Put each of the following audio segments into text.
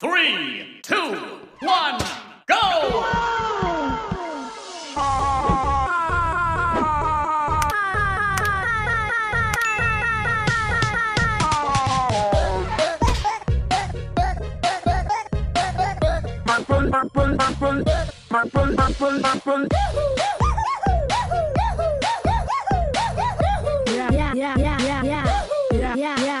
Three, two, one, go! Yeah, yeah, yeah, yeah, yeah, yeah. Yeah, yeah,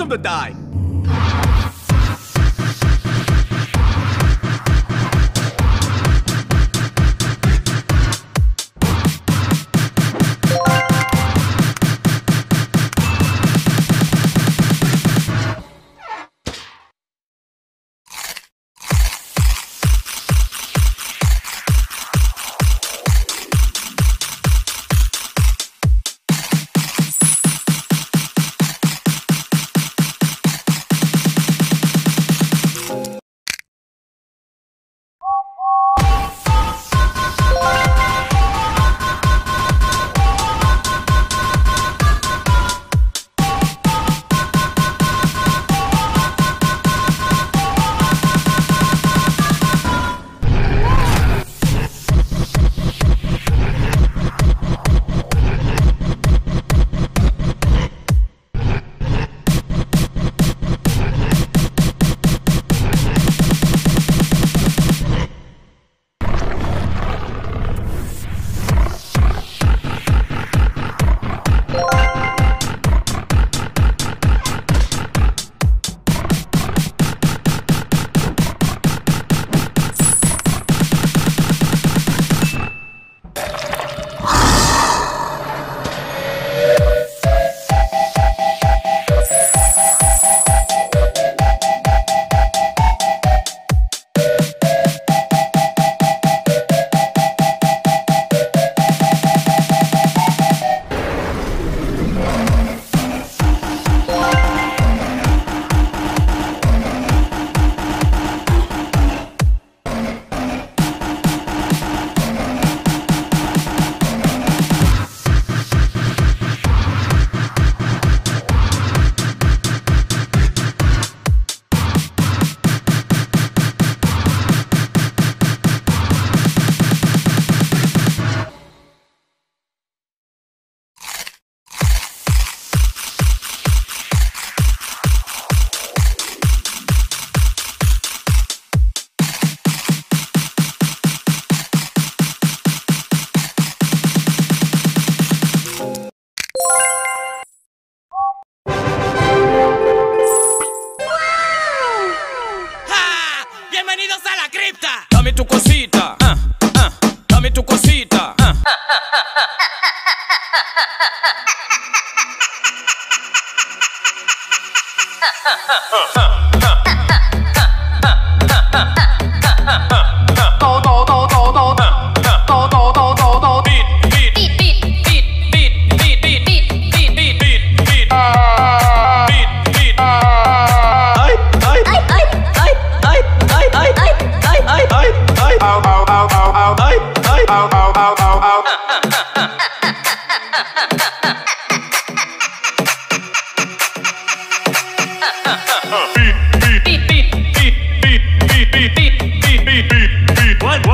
I'm to die! ha ha ha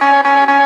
Música